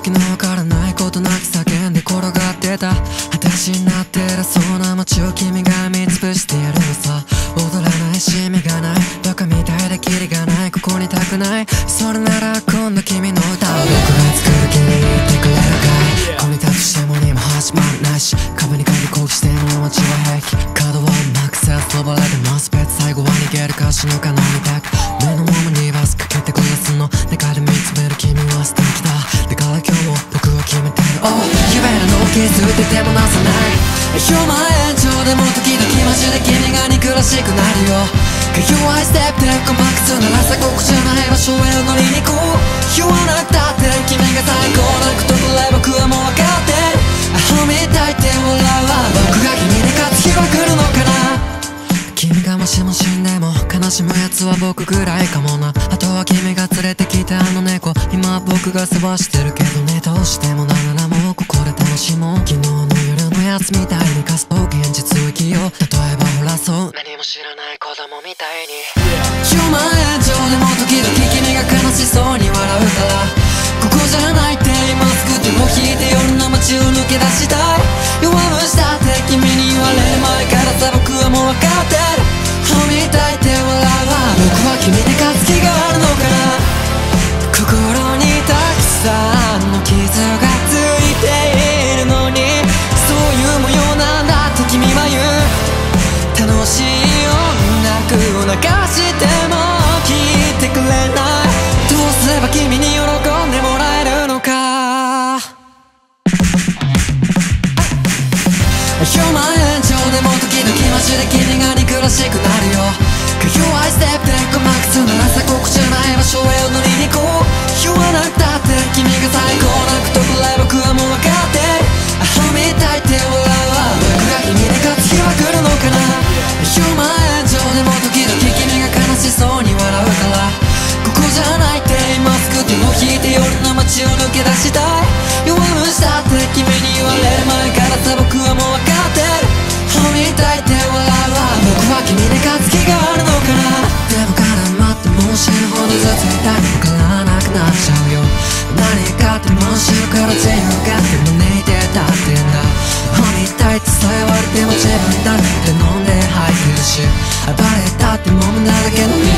わけのわからないことなく叫んで転がってた果てしになって偉そうな街を君が見つぶしてやるのさ。踊らないし意味がない。バカみたいでキリがない。ここにいたくないそれなら今度君の歌を僕が作る気に入ってくれるかいここに立つしてもにも始まらないし。壁に鍵こうしても街は平気。角はなくせそばれてます別最後は逃げるか死ぬか飲み。夢の傷っててもなさない。100万円上でも時々マジで君が憎らしくなるよ。か弱いステップでコンパクトならさここじゃない場所へ乗りに行こう。言わなくたって君が最高なことぐらい僕はもう分かって。るアホみたいって笑うわ。僕が君に勝つ日は来るのかな。君がもしも死んでも悲しむ奴は僕ぐらいかもな。あとは君が連れてきたあの猫。今は僕が世話してるけどね。どうしてもなならもうここで楽しもう昨日の夜のやつみたいに活動現実を生きよう。例えばほらそう。何も知らない子供みたいに。10万円上でも時々君が悲しそうに笑うからここじゃないって今すぐ手を引いて夜の街を抜け出した。い弱虫だって君に言われる前からさ僕はもう分かってる。歯みたいって笑うわ僕は君に勝つ気があるのかな。心にたくさんの傷が時々マジで君が憎らしくなるよ。弱いステップで鼓膜つならさここじゃない場所へ乗りもう死ぬほどずつ痛いわからなくなっちゃうよ。何かってもう知るから全部がって胸いてたってんだ。本人たいって伝えわれても自分だって飲んで吐いてるし。暴れたってもむなだけの見ることは